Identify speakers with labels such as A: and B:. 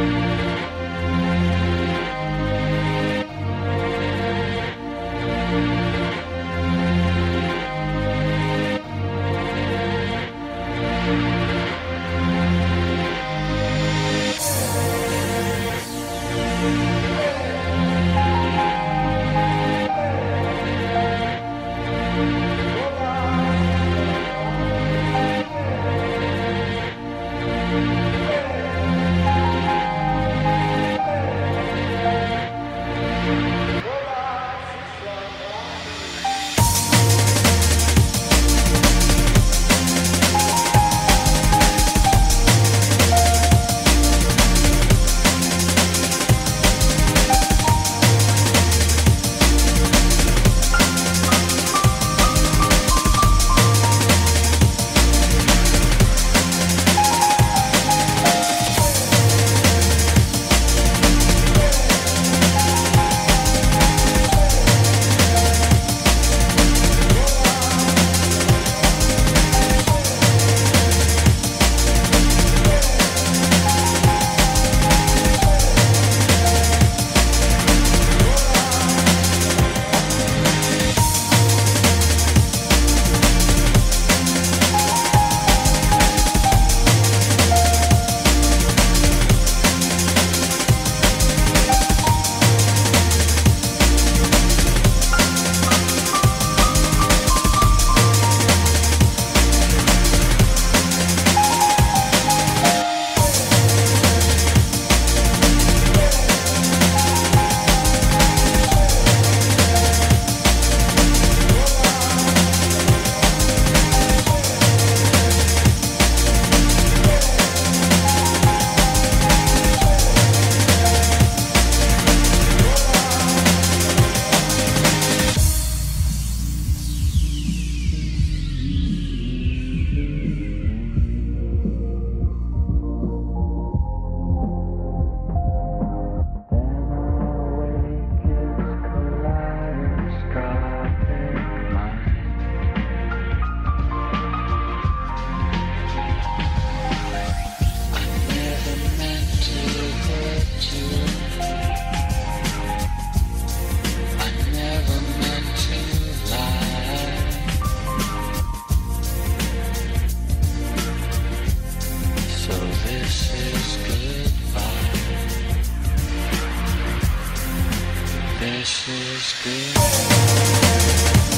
A: Bye. This is good.